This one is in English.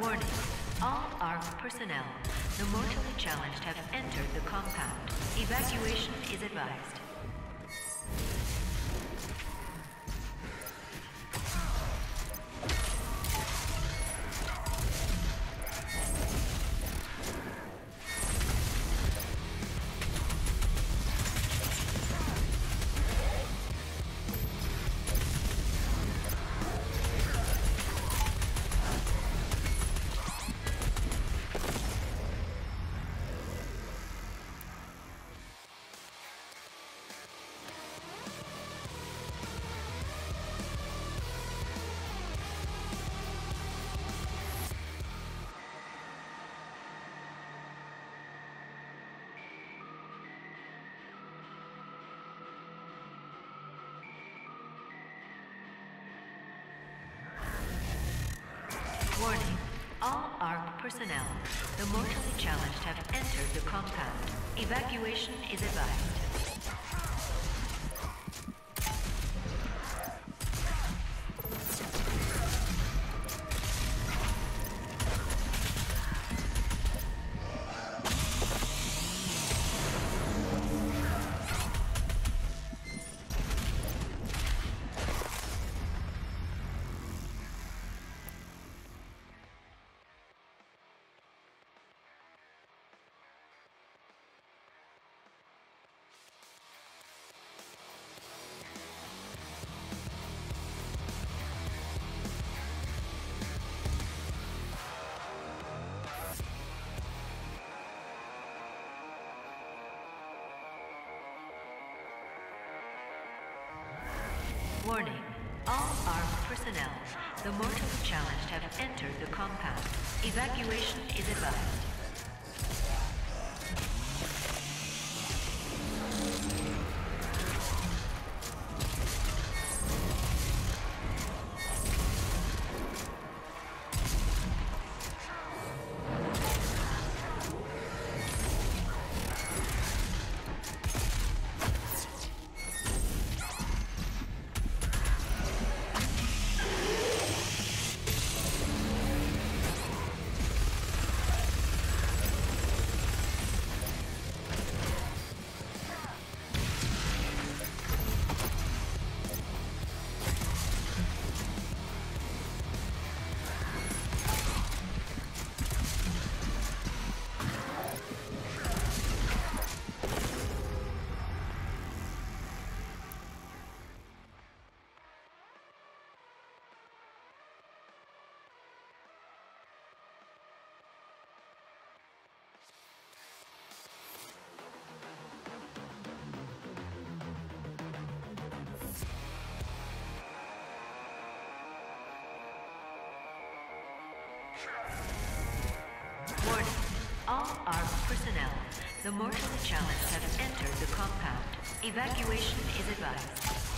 Warning. All ARC personnel, the mortally challenged have entered the compound. Evacuation is advised. Warning. All ARC personnel, the mortally challenged have entered the compound. Evacuation is advised. Warning. All ARC personnel, the mortally challenged have entered the compound. Evacuation is advised. Warning. All ARC personnel, the mortally challenged have entered the compound. Evacuation is advised.